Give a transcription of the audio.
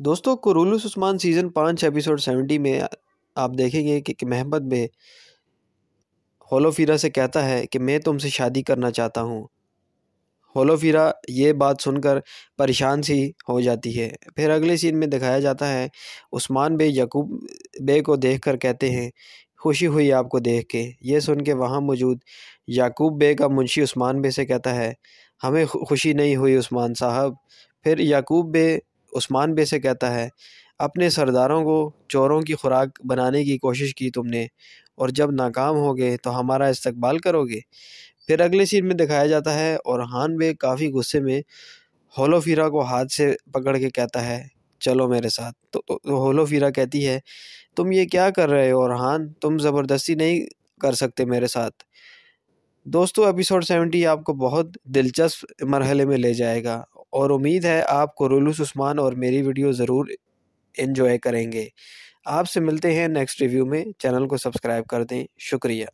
दोस्तों Kurulus Osman season पाँच episode seventy में आप देखेंगे कि, कि महमद बे होलोफीरा से कहता है कि मैं तुमसे शादी करना चाहता हूँ। होलोफीरा ये बात सुनकर परेशान सी हो जाती है। फिर अगले सीन में दिखाया जाता है उस्मान बे यकूब बे को देखकर कहते हैं खुशी हुई आपको देख के। ये सुन के वहाँ मौजूद याकूब बे का मुंशी उस्मान बे से कहता है हमें खुशी नहीं हुई उस्मान साहब। फिर याकूब बे उस्मान बे से कहता है अपने सरदारों को चोरों की खुराक बनाने की कोशिश की तुमने और जब नाकाम हो गए तो हमारा इस्तकबाल करोगे? फिर अगले सीन में दिखाया जाता है और हान बे काफ़ी गुस्से में होलोफीरा को हाथ से पकड़ के कहता है चलो मेरे साथ। तो, तो, तो होलोफीरा कहती है तुम ये क्या कर रहे हो और हान तुम ज़बरदस्ती नहीं कर सकते मेरे साथ। दोस्तों एपिसोड सेवेंटी आपको बहुत दिलचस्प मरहले में ले जाएगा और उम्मीद है आपको रुलूस उस्मान और मेरी वीडियो ज़रूर इन्जॉय करेंगे। आपसे मिलते हैं नेक्स्ट रिव्यू में। चैनल को सब्सक्राइब कर दें। शुक्रिया।